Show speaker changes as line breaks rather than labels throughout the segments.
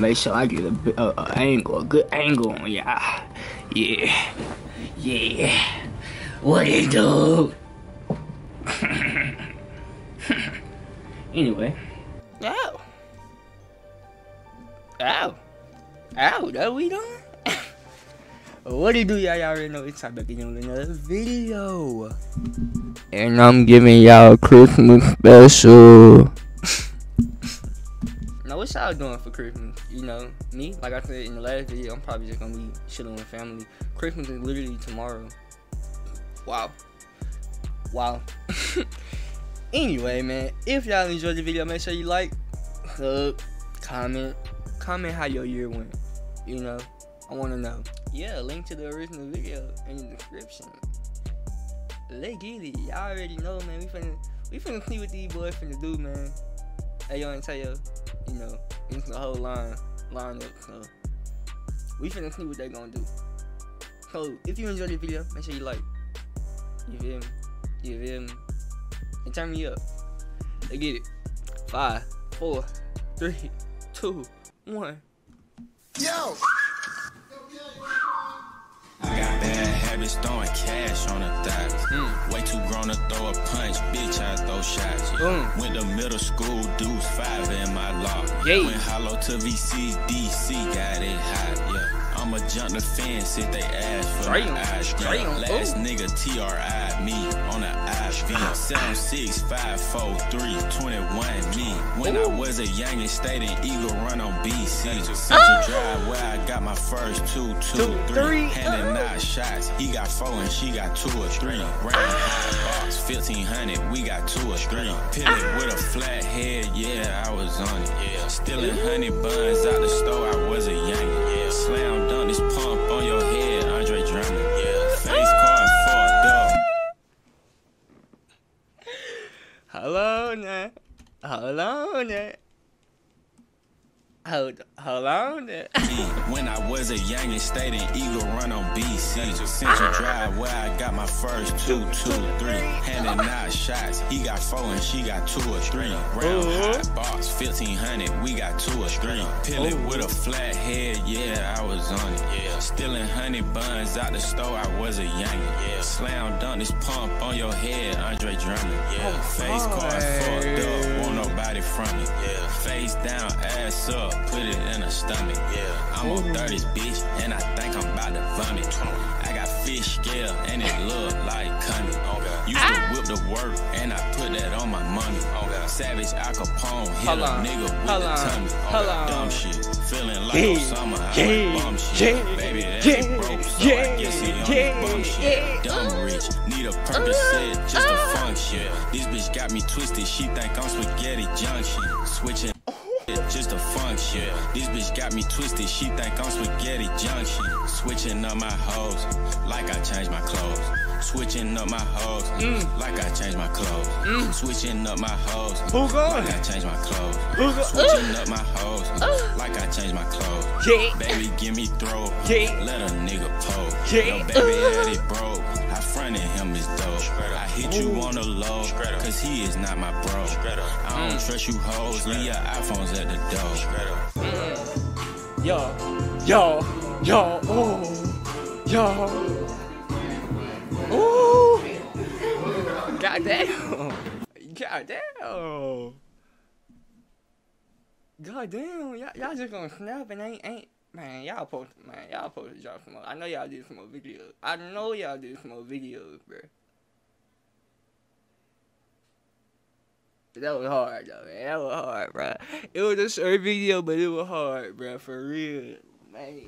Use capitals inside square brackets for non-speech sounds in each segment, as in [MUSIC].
Make sure I get a, a, a angle, a good angle on y'all. Yeah, yeah. What it do? [LAUGHS] anyway. Ow. Ow. Ow, that we done? [LAUGHS] what do you do, y'all? Y'all already know it's time back in another video. And I'm giving y'all a Christmas special. Now, what y'all doing for Christmas? You know, me, like I said in the last video, I'm probably just gonna be chilling with family. Christmas is literally tomorrow. Wow. Wow. [LAUGHS] anyway, man, if y'all enjoyed the video, make sure you like, sub, comment, comment how your year went. You know, I want to know. Yeah, link to the original video in the description. Let's get it. Y'all already know, man. We finna, we finna see what these boys finna do, man. Hey, yo, and tell you know, it's the whole line, lineup. So we finna see what they gonna do. So if you enjoyed the video, make sure you like. You feel me? You feel me? And turn me up. Let's get it. Five, four, three, two, one.
Yo! Bad habits throwing cash on the thighs. Mm. Way too grown to throw a punch, bitch. I throw shots. Yeah. Mm. Went to middle school, dudes five in my law. Yay. Went hollow to VC, DC, got it hot. Yeah. I'ma jump the fence if they ask for Damn. my eyes. Yeah. Last Ooh. nigga TRI me on the IV. 7654 me. When Ooh. I was a young and stayed in Eagle Run on BC. Central uh. Drive where I my first two, two, two three. three. Handing uh. nine shots. He got four and she got two or three. Round high box, 1500, we got two or three. Pit it with a flat head, yeah, I was on it. Yeah. Stealing honey buns out the store, I was a youngin'. Yeah. Slam dunk this pump on your head, Andre Drummond. Yeah. Face card fucked up.
Hello, now. Hello, now. Hold, hold on.
when I was a young and stayed in Eagle Run on BC. Central Drive where I got my first two, two, three. Handing out shots. He got four and she got two or three. Round uh-huh. hot box, 1500. We got two or three. Pill it with a flat head. Yeah, I was on it. Yeah. Stealing honey buns out the store. I was a youngin'. Yeah. Slam dunk this pump on your head. Andre Drummond. Yeah. Oh, Face card fucked up. Won't nobody from you. Yeah. Face down, ass up put it in her stomach. Yeah, I'm on 30s, bitch, and I think I'm about to vomit. I got fish scale, and it look like coming. Okay. Used to ah. whip the work, and I put that on my money. Okay. Savage Al Capone, hit Hold a on. nigga with Hold the on. tummy. Hold on. Dumb shit, feeling like yeah. Osama, I yeah. like bum shit. Yeah. Baby, that yeah. broke, so yeah. I guess he on yeah. bum shit. Yeah. Dumb rich, need a purpose uh, set just to uh. function. This bitch got me twisted, she think I'm spaghetti junction. Switching just a function. This bitch got me twisted, she think I'm spaghetti junction. Switching up my hoes, like I changed my clothes. Switching up my hoes, mm. like I changed my clothes. Mm. Switching up my hoes, Who gone? like I changed my clothes. Who go- Switching up my hoes, like I changed my clothes. Yeah. Baby, give me throw, yeah. let a nigga pose. Yeah. No baby had it broke. I fronted him is dope. I hit you on the low, cause he is not my bro. I don't mm. trust you hoes, leave your iPhones at the door.
Mm. Yo, yo, yo, oh, yo. Ooh. Goddamn. Goddamn. Goddamn. Y'all just gonna snap and ain't, ain't Man, y'all post, man, y'all post to drop some more. I know y'all did some more videos. I know y'all did some more videos, bro. That was hard though, man. That was hard, bro. It was a short video, but it was hard, bro. For real, man.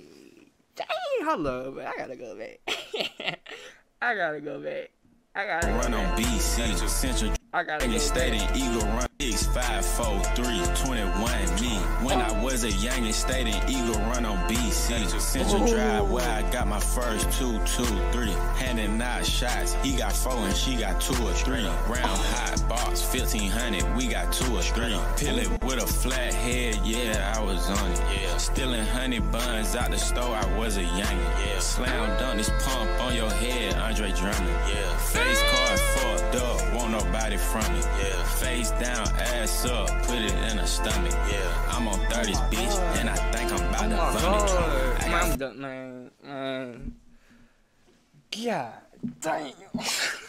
Dang, hold on, man. I gotta go back. [LAUGHS] I gotta go back. I gotta
run on BC Central.
I gotta go
stayed in Eagle Run. Six, five, four, three, 21, me. When I was a young and stayed in Eagle Run on BC. Central Drive where I got my first two, two, three. Handing out shots. He got four and she got two or three. Round hot box, 1500. We got two or three. Pill it with a flat head. Yeah, I was on it. Yeah. Stealing honey buns out the store. I was a youngin'. Yeah. Slam dunk this pump on your head. Andre Drummond. Yeah. Face card fuck up, from me. Yeah. Face down, ass up, put it in a stomach. Yeah. I'm on 30s, bitch, and I think I'm about
Oh
to
my
vomit.
god.
I
Man,
got
I'm done, man. Man. God damn. [LAUGHS]